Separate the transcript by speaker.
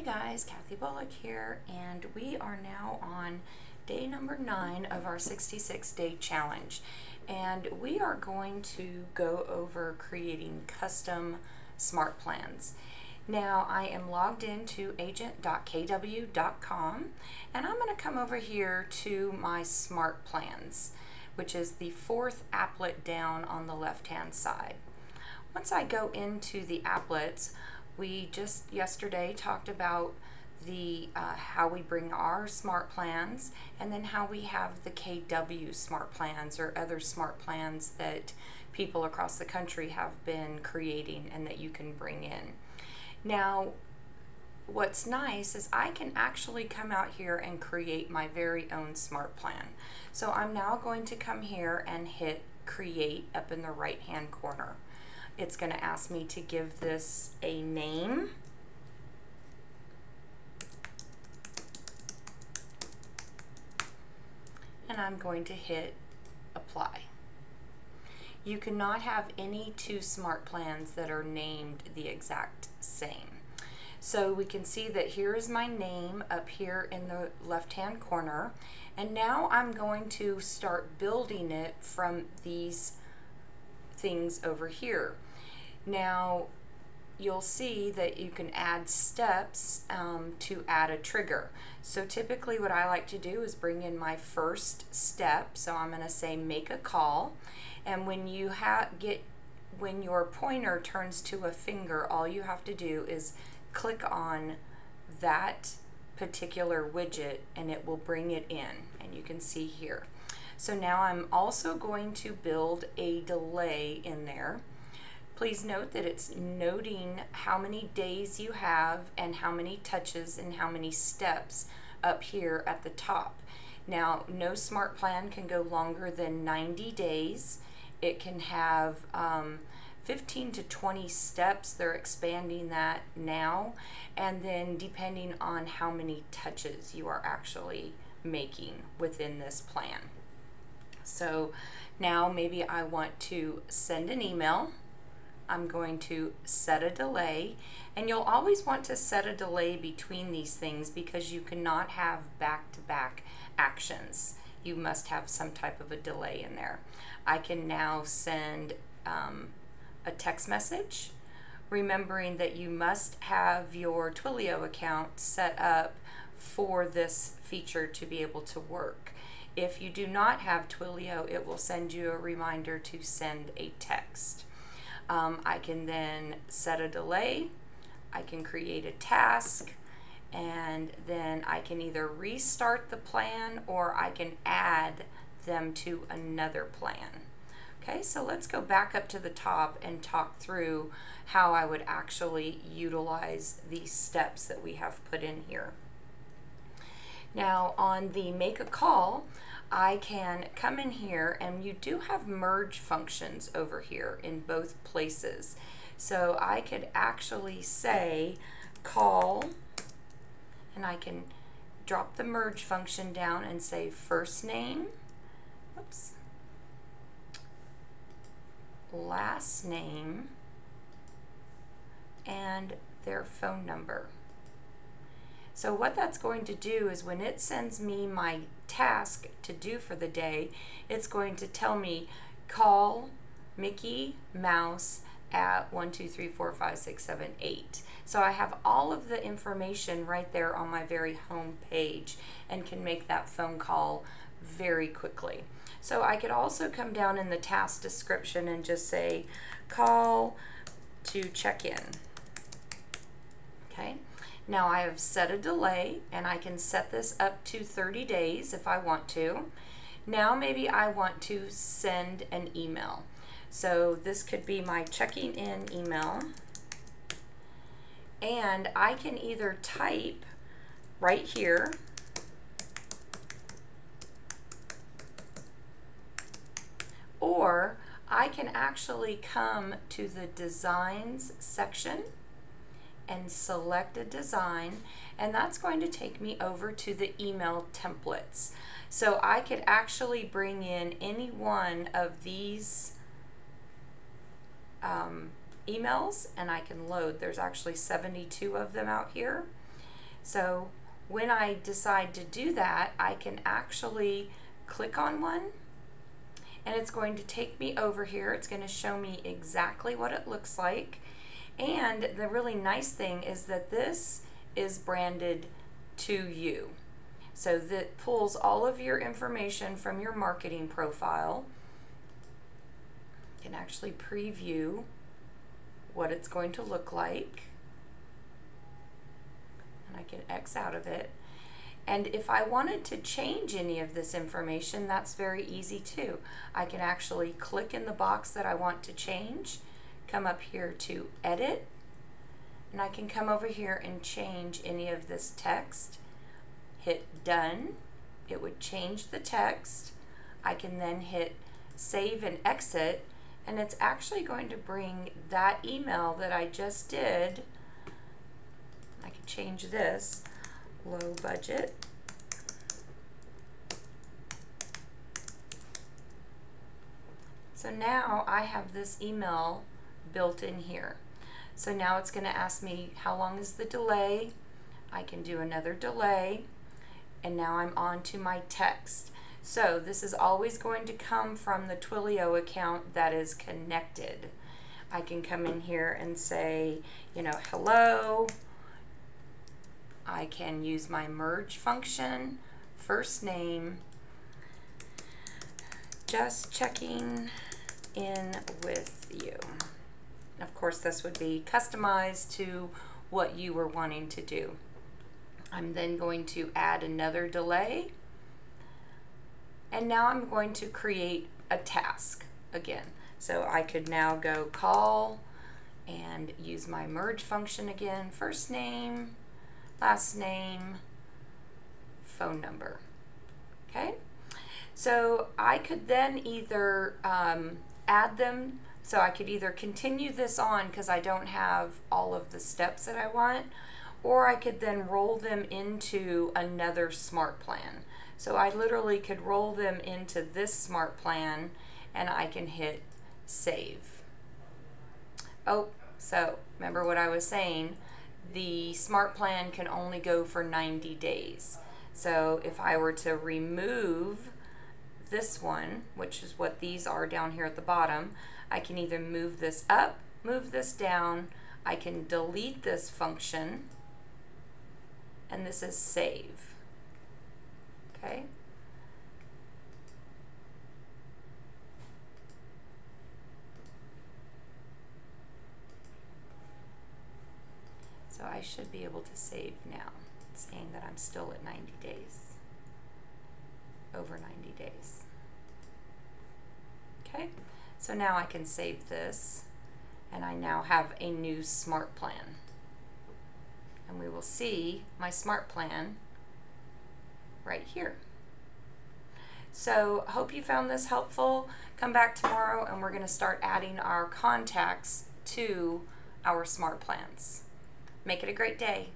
Speaker 1: Hey guys, Kathy Bullock here, and we are now on day number nine of our 66 day challenge. And we are going to go over creating custom smart plans. Now I am logged into agent.kw.com and I'm going to come over here to my smart plans, which is the fourth applet down on the left hand side. Once I go into the applets, we just yesterday talked about the uh, how we bring our smart plans and then how we have the KW smart plans or other smart plans that people across the country have been creating and that you can bring in. Now, what's nice is I can actually come out here and create my very own smart plan. So I'm now going to come here and hit create up in the right hand corner. It's going to ask me to give this a name. And I'm going to hit apply. You cannot have any two smart plans that are named the exact same. So we can see that here is my name up here in the left hand corner and now I'm going to start building it from these things over here. Now, you'll see that you can add steps um, to add a trigger. So typically what I like to do is bring in my first step. So I'm going to say make a call. And when you have get when your pointer turns to a finger, all you have to do is click on that particular widget and it will bring it in. And you can see here. So now I'm also going to build a delay in there. Please note that it's noting how many days you have and how many touches and how many steps up here at the top. Now, no smart plan can go longer than 90 days. It can have um, 15 to 20 steps. They're expanding that now. And then depending on how many touches you are actually making within this plan. So now maybe I want to send an email I'm going to set a delay and you'll always want to set a delay between these things because you cannot have back-to-back -back actions. You must have some type of a delay in there. I can now send um, a text message remembering that you must have your Twilio account set up for this feature to be able to work. If you do not have Twilio, it will send you a reminder to send a text. Um, I can then set a delay, I can create a task, and then I can either restart the plan or I can add them to another plan. Okay, so let's go back up to the top and talk through how I would actually utilize these steps that we have put in here. Now on the make a call, I can come in here and you do have merge functions over here in both places. So I could actually say call and I can drop the merge function down and say first name, oops, last name, and their phone number. So what that's going to do is when it sends me my task to do for the day, it's going to tell me call Mickey Mouse at 1, 2, 3, 4, 5, 6, 7, 8. So I have all of the information right there on my very home page and can make that phone call very quickly. So I could also come down in the task description and just say call to check in. Okay. Now I have set a delay and I can set this up to 30 days if I want to. Now maybe I want to send an email. So this could be my checking in email. And I can either type right here or I can actually come to the designs section and select a design and that's going to take me over to the email templates. So I could actually bring in any one of these um, emails and I can load. There's actually 72 of them out here. So when I decide to do that, I can actually click on one and it's going to take me over here. It's going to show me exactly what it looks like. And the really nice thing is that this is branded to you. So that pulls all of your information from your marketing profile. You can actually preview what it's going to look like. And I can X out of it. And if I wanted to change any of this information, that's very easy too. I can actually click in the box that I want to change, come up here to edit, and I can come over here and change any of this text. Hit done, it would change the text. I can then hit save and exit, and it's actually going to bring that email that I just did. I can change this low budget. So now I have this email built in here. So now it's going to ask me how long is the delay. I can do another delay and now I'm on to my text. So this is always going to come from the Twilio account that is connected. I can come in here and say, you know, hello, I can use my merge function, first name, just checking in with you. Of course, this would be customized to what you were wanting to do. I'm then going to add another delay. And now I'm going to create a task again. So I could now go call and use my merge function again. First name, last name, phone number. Okay, so I could then either um, add them, so I could either continue this on because I don't have all of the steps that I want, or I could then roll them into another smart plan. So I literally could roll them into this smart plan and I can hit save. Oh, so remember what I was saying, the smart plan can only go for 90 days. So if I were to remove this one, which is what these are down here at the bottom, I can either move this up, move this down, I can delete this function, and this is save. Okay? So I should be able to save now, saying that I'm still at 90 days, over 90 days. Okay, so now I can save this and I now have a new smart plan. And we will see my smart plan right here. So hope you found this helpful. Come back tomorrow and we're going to start adding our contacts to our smart plans. Make it a great day.